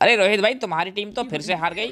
अरे रोहित भाई तुम्हारी टीम तो फिर से हार गई।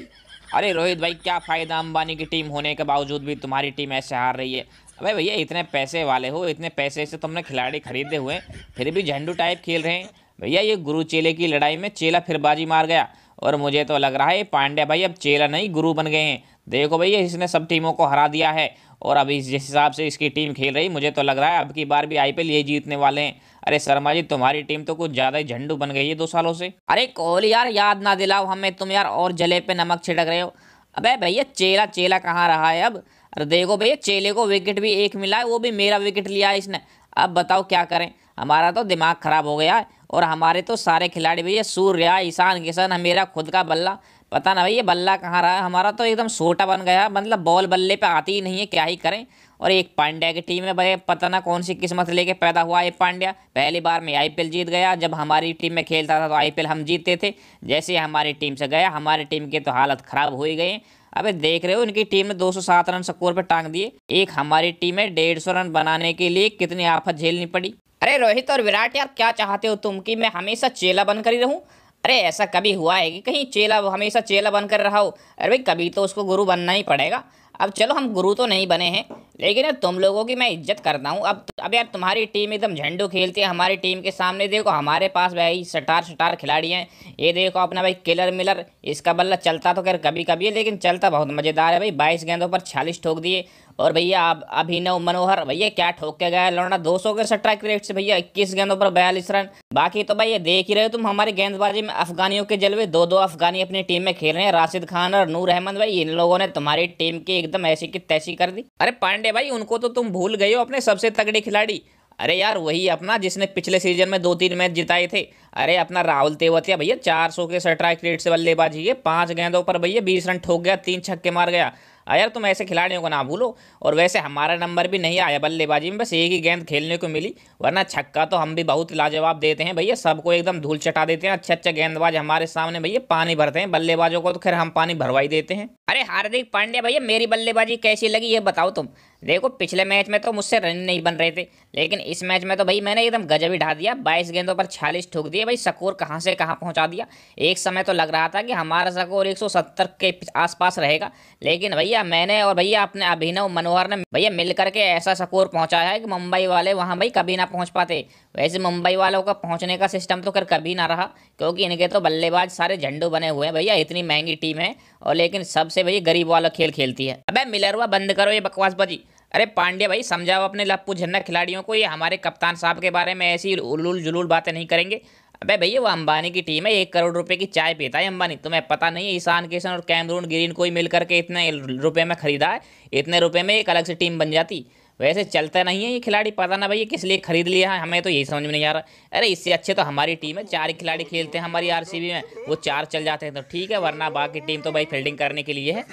अरे रोहित भाई क्या फ़ायदा अंबानी की टीम होने के बावजूद भी तुम्हारी टीम ऐसे हार रही है? अबे भैया इतने पैसे वाले हो इतने पैसे से तुमने खिलाड़ी खरीदे हुए फिर भी झंडू टाइप खेल रहे हैं। भैया ये गुरु चेले की लड़ाई में चेला फिर बाजी मार गया। और मुझे तो लग रहा है पांड्या भाई अब चेला नहीं, गुरु बन गए हैं। देखो भैया, इसने सब टीमों को हरा दिया है और अभी जिस हिसाब से इसकी टीम खेल रही, मुझे तो लग रहा है अब की बार भी आईपीएल ये जीतने वाले हैं। अरे शर्मा जी, तुम्हारी टीम तो कुछ ज़्यादा ही झंडू बन गई है दो सालों से। अरे कोहली यार, याद ना दिलाओ हमें, तुम यार और जले पे नमक छिड़क रहे हो। अबे भैया, चेला चेला कहाँ रहा है अब? अरे देखो भैया, चेले को विकेट भी एक मिला है, वो भी मेरा विकेट लिया है इसने। अब बताओ क्या करें, हमारा तो दिमाग खराब हो गया है। और हमारे तो सारे खिलाड़ी भैया, सूर्या, ईशान, किशन, मेरा खुद का बल्ला। पता ना भैया, बल्ला कहाँ रहा है? हमारा तो एकदम छोटा बन गया। मतलब बॉल बल्ले पे आती ही नहीं है, क्या ही करें? और एक पांड्या की टीम में भाई पता ना कौन सी किस्मत लेके पैदा हुआ है पांड्या। पहली बार में आईपीएल जीत गया। जब हमारी टीम में खेलता था तो आईपीएल हम जीतते थे। जैसे हमारी टीम से गया, हमारी टीम की तो हालत ख़राब हो ही गई अबे देख रहे हो, इनकी टीम ने 207 रन स्कोर पर टांग दिए। एक हमारी टीम में सौ रन बनाने के लिए कितनी आफत झेलनी पड़ी? अरे रोहित और विराट यार, क्या चाहते हो तुम कि मैं हमेशा चेला बनकर ही रहूँ? अरे ऐसा कभी हुआ है कि कहीं चेला, हमेशा चेला बनकर रहा हो? अरे भाई, कभी तो उसको गुरु बनना ही पड़ेगा। अब चलो, हम गुरु तो नहीं बने हैं, लेकिन तुम लोगों की मैं इज़्ज़त करता हूँ। अब अब यार, तुम्हारी टीम एकदम झंडू खेलती है, हमारी टीम के सामने देखो, हमारे पास भाई सटार सटार खिलाड़ी हैं। ये देखो, अपना भाई किलर मिलर, इसका बल्ला चलता तो खैर कभी कभी है, लेकिन चलता बहुत मज़ेदार है। भाई बाईस गेंदों पर छियालीस ठोक दिए और भैया अभिनव मनोहर, भैया, क्या ठोक के गया लौड़ा दो सौ के स्ट्राइक रेट से, भैया, इक्कीस गेंदों पर बयालीस रन। बाकी तो भाई ये देख ही रहे हो तुम, हमारी गेंदबाजी में अफगानियों के जलवे दो दो अफगानी अपनी टीम में खेल रहे हैं। राशिद खान और नूर अहमद, भाई, इन लोगों ने तुम्हारी टीम की एकदम ऐसी की तैसी कर दी। अरे पांडे भाई, उनको तो तुम भूल गए हो अपने सबसे तगड़े खिलाड़ी। अरे यार, वही अपना, जिसने पिछले सीज़न में दो तीन मैच जिताए थे। अरे, अपना राहुल तेवतिया भैया, चार सौ के स्ट्राइक रेट से बल्लेबाजी है। पाँच गेंदों पर भैया, बीस रन ठोक गया, तीन छक्के मार गया। यार, तुम ऐसे खिलाड़ियों को ना भूलो। और वैसे हमारा नंबर भी नहीं आया बल्लेबाजी में, बस एक ही गेंद खेलने को मिली। वरना छक्का तो हम भी बहुत लाजवाब देते हैं भैया, सबको एकदम धूल चटा देते हैं। अच्छे अच्छे गेंदबाज हमारे सामने भैया, पानी भरते हैं। बल्लेबाजों को तो खैर हम पानी भरवाई देते हैं। अरे, हार्दिक पांड्या भैया, मेरी बल्लेबाजी कैसी लगी ये बताओ तुम। देखो, पिछले मैच में तो मुझसे रन नहीं बन रहे थे, लेकिन इस मैच में तो भाई मैंने एकदम गजब ही ढा दिया। बाईस गेंदों पर छियालीस ठोक दिए। भाई, स्कोर कहाँ से कहाँ पहुँचा दिया? एक समय तो लग रहा था कि हमारा स्कोर 170 के आसपास रहेगा। लेकिन भैया, मैंने और भैया अपने अभिनव मनोहर ने भैया मिल करके ऐसा स्कोर पहुँचाया है कि मुंबई वाले वहाँ भाई कभी ना पहुँच पाते। वैसे मुंबई वालों का पहुँचने का सिस्टम तो कर कभी ना रहा, क्योंकि इनके तो बल्लेबाज सारे झंडू बने हुए हैं भैया, इतनी महँगी टीम है और लेकिन सबसे भैया गरीब वाला खेल खेलती है। अब, मिलरवा, बंद करो ये बकवासबाजी अरे, पांड्या भाई, समझाओ अपने लप्पू झन्ना खिलाड़ियों को, ये हमारे कप्तान साहब के बारे में ऐसी उलूल जुलूल बातें नहीं करेंगे। अबे भैया, वो अंबानी की टीम है, एक करोड़ रुपए की चाय पीता है अंबानी। तुम्हें पता नहीं है, ईशान किशन और कैमरून ग्रीन कोई मिल करके इतने रुपए में खरीदा है? इतने रुपए में एक अलग से टीम बन जाती। वैसे चलता नहीं है ये खिलाड़ी, पता ना भैया, किस लिए खरीद लिया है, हमें तो यही समझ में नहीं आ रहा। अरे, इससे अच्छे तो हमारी टीम है, चार खिलाड़ी खेलते हैं हमारी आरसीबी में, वो चार चल जाते हैं तो ठीक है, वरना बाकी टीम तो भाई फील्डिंग करने के लिए है।